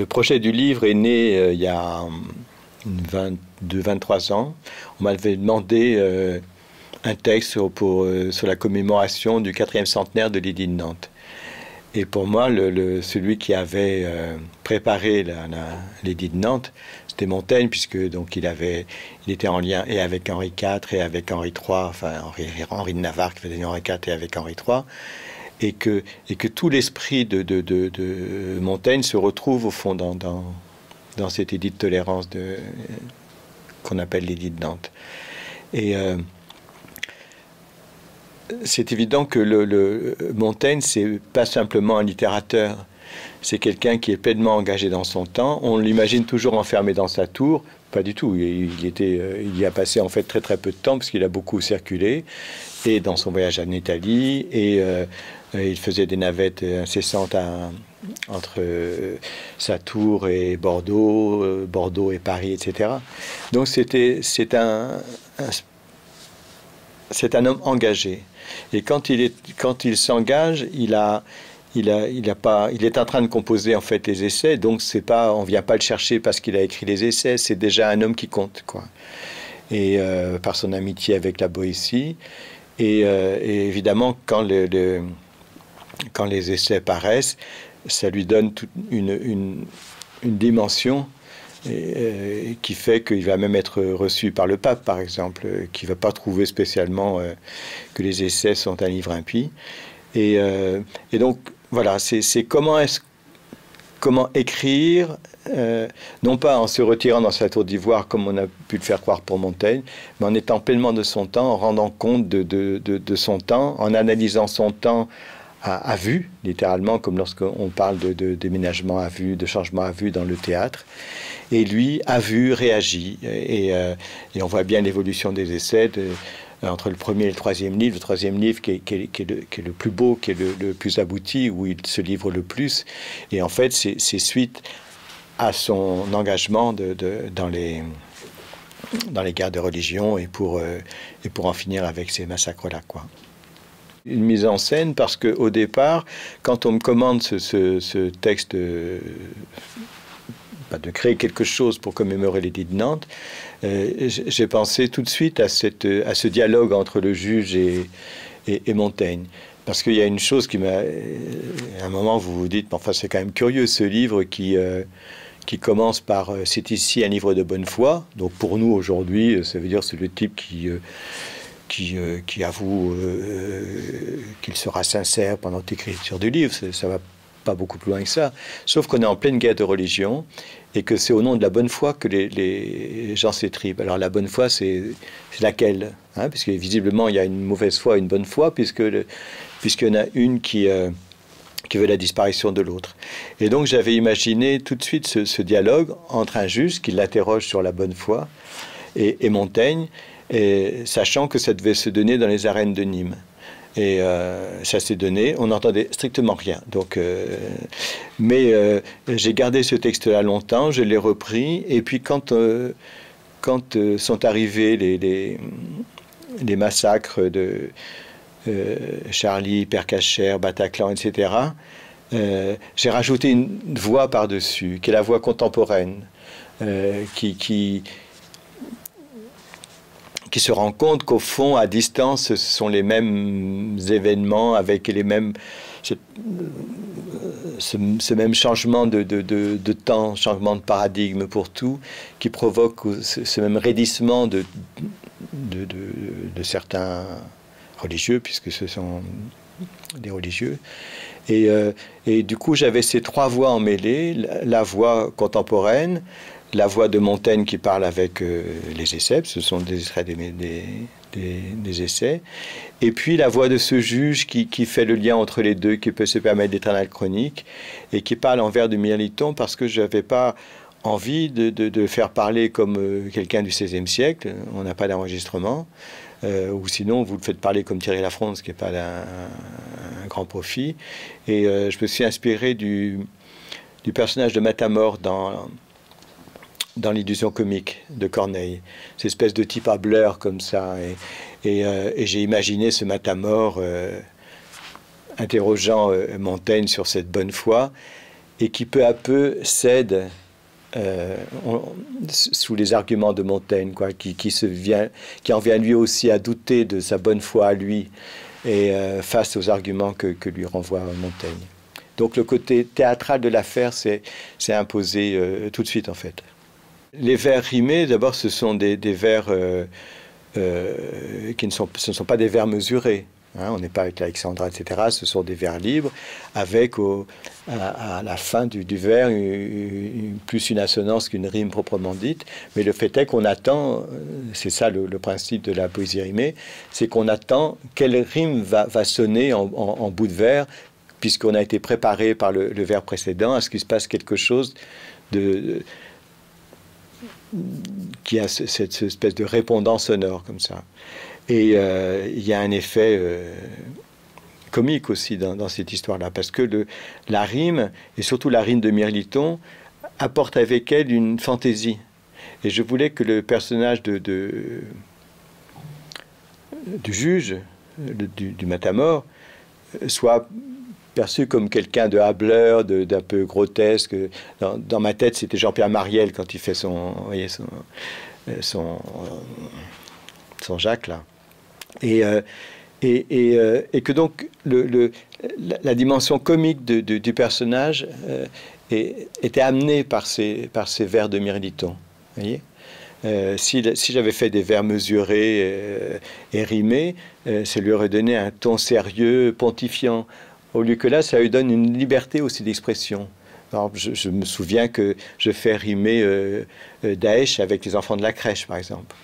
le projet du livre est né euh, il y a 22, 23 ans. On m'avait demandé euh, un texte sur, pour, sur la commémoration du quatrième centenaire de l'édit de Nantes. Et pour moi, celui qui avait préparé l'édit de Nantes, c'était Montaigne, puisque donc il avait, il était en lien et avec Henri IV et avec Henri III, enfin Henri, Henri de Navarre qui faisait Henri IV et avec Henri III et que, et que tout l'esprit de, Montaigne se retrouve au fond dans, dans, dans cet édit de tolérance de, qu'on appelle l'édit de Nantes. Et euh, c'est évident que le, le Montaigne, c'est pas simplement un littérateur, c'est quelqu'un qui est pleinement engagé dans son temps. On l'imagine toujours enfermé dans sa tour. Pas du tout. Il, était, euh, il y a passé en fait très très peu de temps parce qu'il a beaucoup circulé et dans son voyage en Italie et euh, il faisait des navettes incessantes entre euh, sa tour et Bordeaux, euh, Bordeaux et Paris, etc. Donc c'était c'est un, c'est un homme engagé. Et quand il est quand il s'engage, il a il a, il a pas, il est en train de composer en fait les essais, donc c'est pas, on vient pas le chercher parce qu'il a écrit les essais, c'est déjà un homme qui compte quoi. Et par son amitié avec la Boétie, et, évidemment quand le quand les essais paraissent, ça lui donne une, dimension euh, qui fait qu'il va même être reçu par le pape, par exemple, qui ne va pas trouver spécialement euh, que les essais sont un livre impie. Et, euh, donc, voilà, c'est comment est comment écrire, non pas en se retirant dans sa tour d'ivoire comme on a pu le faire croire pour Montaigne, mais en étant pleinement de son temps, en rendant compte de, de son temps, en analysant son temps à, vue, littéralement, comme lorsqu'on parle de, déménagement à vue, de changement à vue dans le théâtre. Et lui, a vu, réagit. Et, euh, on voit bien l'évolution des essais de, entre le premier et le troisième livre. Le troisième livre qui est, le, plus beau, qui est le, plus abouti, où il se livre le plus. Et en fait, c'est suite à son engagement dans les dans les guerres de religion et pour, euh, et pour en finir avec ces massacres-là. quoi une mise en scène parce que au départ, quand on me commande ce, texte bah, de créer quelque chose pour commémorer l'édit de Nantes, euh, j'ai pensé tout de suite à, ce dialogue entre le juge et, Montaigne. Parce qu'il y a une chose qui m'a... À un moment, vous vous dites, enfin, c'est quand même curieux ce livre qui... Euh, qui commence par euh, c'est ici un livre de bonne foi. Donc pour nous aujourd'hui, ça veut dire c'est le type qui qui, euh, qui avoue euh, qu'il sera sincère pendant l'écriture du livre. Ça va pas beaucoup plus loin que ça. Sauf qu'on est en pleine guerre de religion et que c'est au nom de la bonne foi que les, gens s'étripent. Alors la bonne foi, c'est laquelle hein? Puisque visiblement, il y a une mauvaise foi une bonne foi, puisqu'il y en a une qui... Euh, qui veut la disparition de l'autre. Et donc j'avais imaginé tout de suite ce, dialogue entre un juge qui l'interroge sur la bonne foi et Montaigne, et sachant que ça devait se donner dans les arènes de Nîmes. Et euh, ça s'est donné, on n'entendait strictement rien. Donc, euh, mais euh, j'ai gardé ce texte-là longtemps, je l'ai repris, et puis quand, quand sont arrivés les, les, massacres de Charlie, Percacher, Bataclan, etc., j'ai rajouté une voix par-dessus, qui est la voix contemporaine, qui, qui, qui se rend compte qu'au fond, à distance, ce sont les mêmes événements avec les mêmes ce, même changement de, de, de, temps, changement de paradigme pour tout, qui provoque ce, même raidissement de, de, certains religieux, puisque ce sont des religieux. Et, euh, et du coup, j'avais ces trois voix emmêlées, la, la voix contemporaine, la voix de Montaigne qui parle avec euh, les essais, ce sont des extraits des, essais, et puis la voix de ce juge qui, fait le lien entre les deux, qui peut se permettre d'être chronique, et qui parle en vers de Mirliton parce que je n'avais pas envie de, faire parler comme euh, quelqu'un du XVIe siècle, on n'a pas d'enregistrement, euh, ou sinon vous le faites parler comme Thierry Lafronde, ce qui n'est pas un, grand profit. Et je me suis inspiré du, du personnage de Matamor dans dans l'illusion comique de Corneille. Cette espèce de type à blur comme ça. Et, euh, j'ai imaginé ce matamor euh, interrogeant euh, Montaigne sur cette bonne foi. et qui peu à peu cède euh, sous les arguments de Montaigne, quoi, qui, qui, se vient, qui en vient lui aussi à douter de sa bonne foi à lui et face aux arguments que, que, lui renvoie Montaigne. Donc le côté théâtral de l'affaire s'est imposé tout de suite en fait. Les vers rimés, d'abord, ce sont des, vers qui ne sont, ce ne sont pas des vers mesurés. Hein, on n'est pas avec l'Alexandra, etc. Ce sont des vers libres, avec à, la fin du, vers plus une assonance qu'une rime proprement dite. Mais le fait est qu'on attend, euh, c'est ça le, principe de la poésie rimée, c'est qu'on attend quelle rime va, sonner en, bout de vers, puisqu'on a été préparé par le, vers précédent à ce qu'il se passe quelque chose de, qui a cette espèce de répondant sonore comme ça. Et euh, il y a un effet euh, comique aussi dans, cette histoire-là, parce que la rime, et surtout la rime de Mirliton, apporte avec elle une fantaisie. Et je voulais que le personnage de, du juge, du, du, matamor, soit perçu comme quelqu'un de hableur, d'un peu grotesque. Dans, ma tête, c'était Jean-Pierre Mariel quand il fait son, voyez, son, son, son Jacques là. Euh, et, et, euh, et, que donc le, la, dimension comique du personnage euh, était amenée par ces, par ces vers de Mirliton. Voyez si, si j'avais fait des vers mesurés et rimés, ça lui aurait donné un ton sérieux, pontifiant. Au lieu que là, ça lui donne une liberté aussi d'expression. Je, me souviens que je fais rimer Daesh avec les enfants de la crèche, par exemple.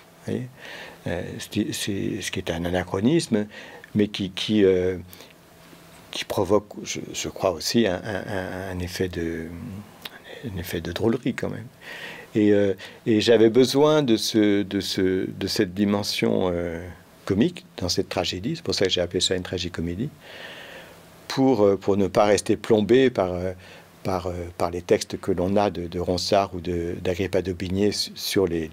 Euh, c'est ce qui est un anachronisme, mais qui, euh, provoque, je, crois aussi, un, effet de, drôlerie quand même. Et, euh, j'avais besoin de, ce, de, ce, de cette dimension comique dans cette tragédie, c'est pour ça que j'ai appelé ça une tragicomédie, pour, pour ne pas rester plombé par par, euh, par les textes que l'on a de, Ronsard ou d'Agrippa d'Aubigné sur les,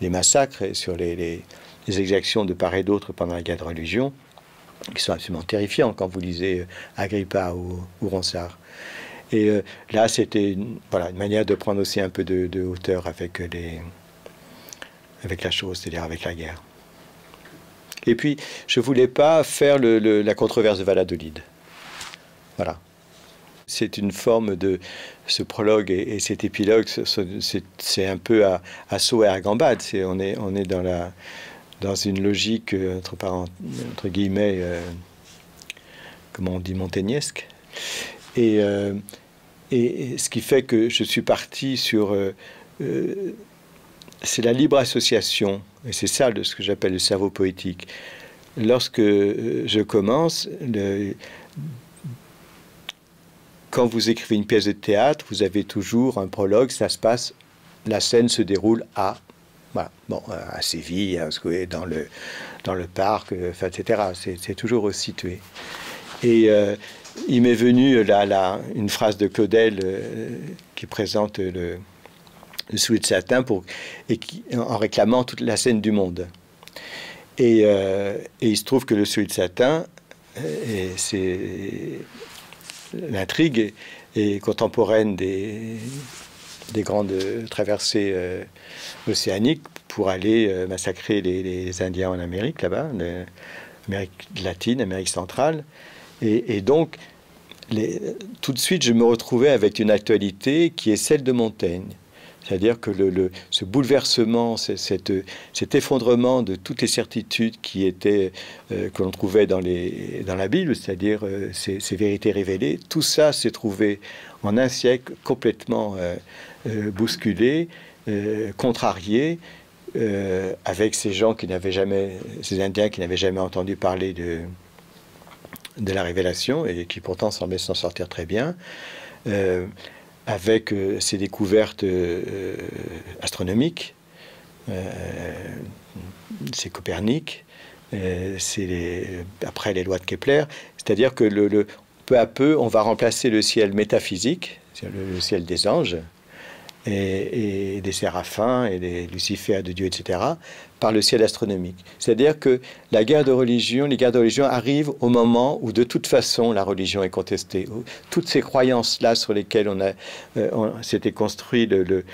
massacres et sur les, exactions de part et d'autre pendant la guerre de religion, qui sont absolument terrifiants quand vous lisez euh, Agrippa ou, Ronsard. Et euh, là, c'était une, manière de prendre aussi un peu de, hauteur avec, la chose, c'est-à-dire avec la guerre. Et puis, je voulais pas faire la controverse de Valladolid. Voilà c'est une forme de ce prologue et, cet épilogue, c'est un peu à, à, saut et à gambade. on, est, on est dans, la, dans une logique, euh, entre, entre guillemets, euh, comment on dit, montaignesque. Euh, et, et, ce qui fait que je suis parti sur. c'est la libre association, et c'est ça de ce que j'appelle le cerveau poétique. Lorsque je commence, le, quand vous écrivez une pièce de théâtre, vous avez toujours un prologue, ça se passe, la scène se déroule à, voilà, bon, à Séville, dans le, dans le parc, euh, etc. C'est toujours situé. Et euh, il m'est venu là, là, une phrase de Claudel euh, qui présente le, le soulier de satin pour, et qui, en réclamant toute la scène du monde. Et, et il se trouve que le soulier de satin, c'est l'intrigue est, contemporaine des, des grandes traversées euh, océaniques pour aller euh, massacrer les, Indiens en Amérique, là-bas, Amérique latine, Amérique centrale. Et, donc, tout de suite, je me retrouvais avec une actualité qui est celle de Montaigne. C'est-à-dire que le, ce bouleversement, cet effondrement de toutes les certitudes qui étaient, euh, que l'on trouvait dans, les, dans la Bible, c'est-à-dire euh, ces, vérités révélées, tout ça s'est trouvé en un siècle complètement euh, bousculé, contrarié, avec ces gens qui n'avaient jamais, ces Indiens qui n'avaient jamais entendu parler de, de la révélation et qui pourtant semblaient s'en sortir très bien avec euh, ses découvertes euh, astronomiques, euh, c'est Copernic, c'est après les lois de Kepler, c'est-à-dire que peu à peu, on va remplacer le ciel métaphysique, le, ciel des anges, et, des séraphins et des lucifères de Dieu, etc., par le ciel astronomique. C'est-à-dire que la guerre de religion, les guerres de religion arrivent au moment où de toute façon la religion est contestée. Toutes ces croyances-là sur lesquelles on a, euh, s'était construit le,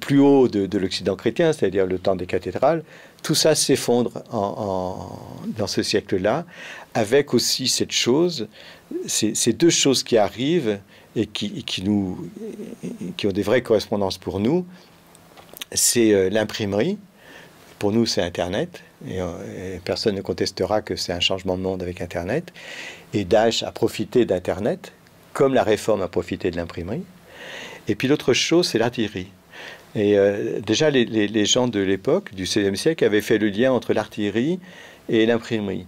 plus haut de, de l'Occident chrétien, c'est-à-dire le temps des cathédrales, tout ça s'effondre en, dans ce siècle-là, avec aussi cette chose, ces, deux choses qui arrivent et qui, qui, nous, qui ont des vraies correspondances pour nous, c'est euh, l'imprimerie. Pour nous, c'est Internet. Euh, et, personne ne contestera que c'est un changement de monde avec Internet. Et Daesh a profité d'Internet, comme la réforme a profité de l'imprimerie. Et puis l'autre chose, c'est l'artillerie. Et euh, déjà, les, gens de l'époque, du XVIe siècle, avaient fait le lien entre l'artillerie et l'imprimerie.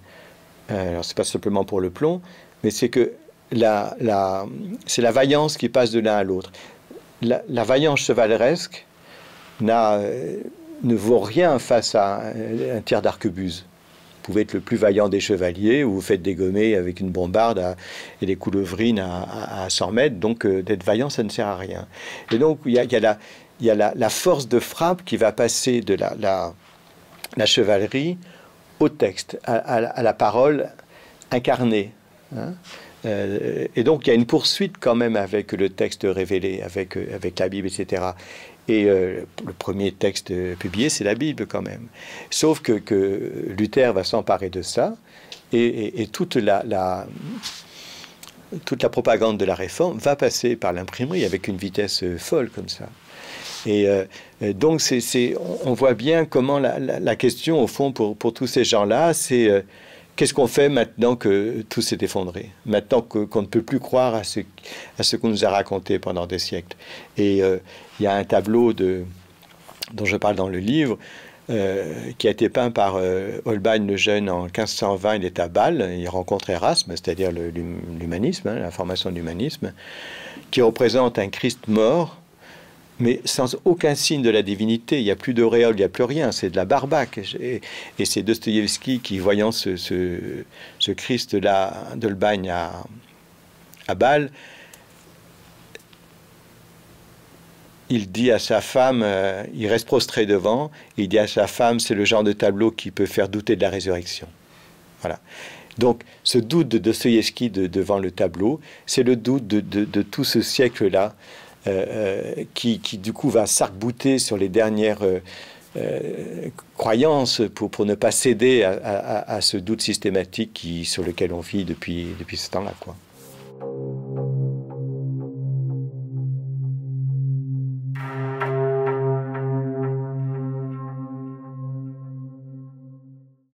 alors, c'est pas simplement pour le plomb, mais c'est que la, la, c'est la vaillance qui passe de l'un à l'autre. La, la, vaillance chevaleresque euh, ne vaut rien face à un, tir d'arquebuse. Vous pouvez être le plus vaillant des chevaliers, ou vous faites dégommer avec une bombarde et des coulevrines à, à, 100 mètres, donc euh, d'être vaillant, ça ne sert à rien. Et donc, il y a, la, y a la, force de frappe qui va passer de la, la, chevalerie au texte, à, la parole incarnée. Hein. Euh, et donc il y a une poursuite quand même avec le texte révélé, avec, avec la Bible, etc. Et euh, le premier texte publié, c'est la Bible quand même. Sauf que, que Luther va s'emparer de ça, et, toute, la, toute la propagande de la réforme va passer par l'imprimerie avec une vitesse folle comme ça. Et euh, donc, c'est, on voit bien comment la, la, question, au fond, pour, pour tous ces gens-là, c'est euh, qu'est-ce qu'on fait maintenant que tout s'est effondré? Maintenant qu'on ne peut plus croire à ce, qu'on nous a raconté pendant des siècles. Et euh, il y a un tableau de, dont je parle dans le livre, euh, qui a été peint par euh, Holbein le Jeune en 1520. Il est à Bâle, il rencontre Erasme, c'est-à-dire l'humanisme, hein, la formation de l'humanisme, qui représente un Christ mort mais sans aucun signe de la divinité. Il n'y a plus d'auréole, il n'y a plus rien. C'est de la barbaque. Et, c'est Dostoïevski qui, voyant ce, ce, Christ-là d'Holbein à, à Bâle, il dit à sa femme, euh, il reste prostré devant, il dit à sa femme, c'est le genre de tableau qui peut faire douter de la résurrection. Voilà. Donc, ce doute de Dostoïevski devant le tableau, c'est le doute de, de tout ce siècle-là qui, qui, du coup va s'arc-bouter sur les dernières euh, croyances pour, ne pas céder à, ce doute systématique sur lequel on vit depuis, depuis ce temps-là. quoi.